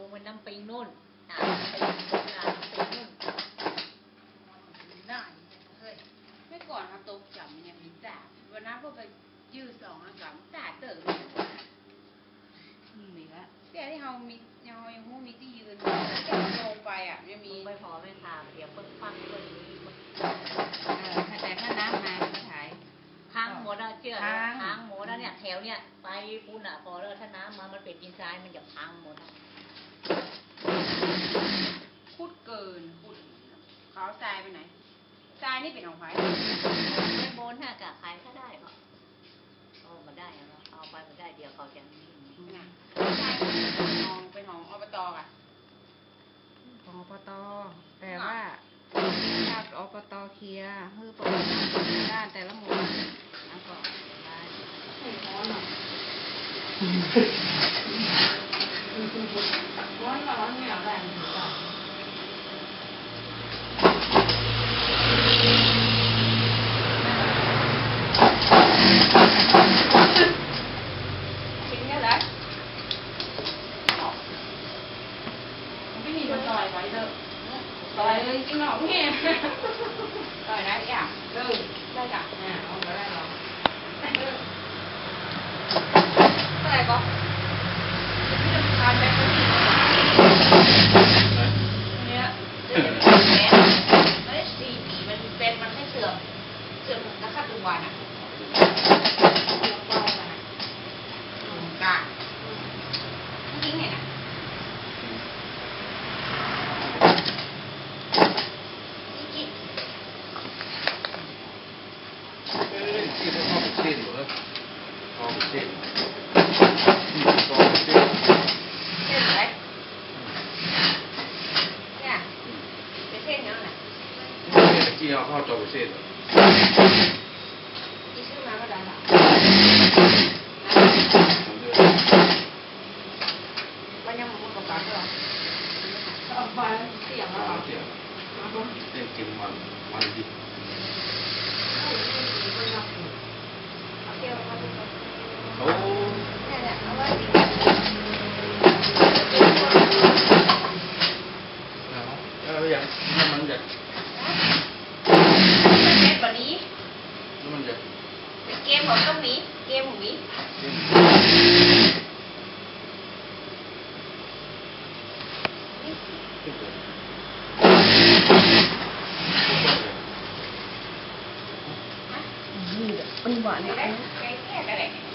งมันน้ำไปนู่นอ่าไปร้านไปนู่นได้เฮ้ยเมื่อก่อนเขาตกจำเนี่ยมีตาวันนั้นพวกไปยืดสองอันกับตาเติร์เลยมีละแต่ที่เขามีเรายังหูมีที่ยืนแต่ลงไปอะยังมีไม่พอไม่ทาเดี๋ยวเพิ่งฟังเพิ่งนี้เออแต่ถ้าน้ำมาก็ถ่ายค้างหมดอะเชื่อค้างค้งหมดแล้วเนี่ยแถวเนี่ยไปปูนอะพอแล้วถ้าน้ำมามันเป็นดินทรายมันจะพังหมดอะ พูดเกินพูดเขาทรายไปไหนทรายนี่เป็นของใครไม่โบนถ้ากะขายก็ได้ก็เอามาได้อะเนาะเอาไปมาได้เดี๋ยวเขาจะนี่นะทรายเป็นของเป็นของอบตอะของอบตแต่ว่าถ้าอบตเคลียร์คือปกติด้านแต่ละหมู่แล้วก็ได้ ชิ้นนี้แหละไม่มีคนต่อยไว้เด้อต่อย เลยจริงหรอพี่ต่อยได้อะเออได้จ้ะอ่าเอาไปได้หรอเท่าไหร่ก็ที่จะทานแบงค์นี้เนี่ยเดี๋ยวจะมีแผลไม่ได้สีผีมันเป็นมันไม่เสื่อมเสื่อมกระคัดทุกวันอะเสื่อมเบาๆมันอะ กาจริงไงนะ ที่เขาเข้าไปเส้นเหรอเข้าไปเส้นเข้าไปเส้น เส้นอะไรเนี่ยเป็นเส้นยังไง ที่เขาเข้าจอไปเส้นเหรอ ที่ชื่อมาก็ได้ละ ผมเดิน มันยังมันกับการด้วยเอาไปเสียง มา แล้ว เสียเส้นกินมันมันดิบ เที่ยวมาดู โอ้ เนี่ยเนี่ยเอาไว้ดี เอออย่างนั้นมันจะ เล่นแบบนี้ แล้วมันจะ เกมของต้องมีเกมของมีเส้นขึ้น